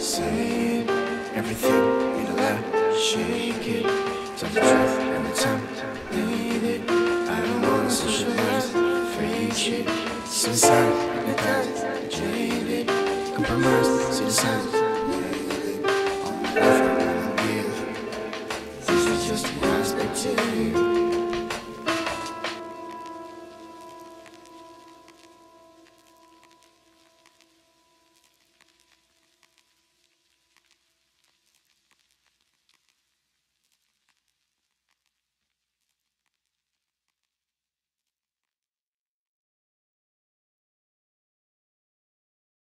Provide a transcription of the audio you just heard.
say it. Everything in a lie, shake it. Tell the truth and the time, Need it. I don't wanna socialize, fake shit. Suicide, hypnotized, jaded. Compromise, see the signs.